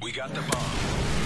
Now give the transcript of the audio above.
We got the bomb.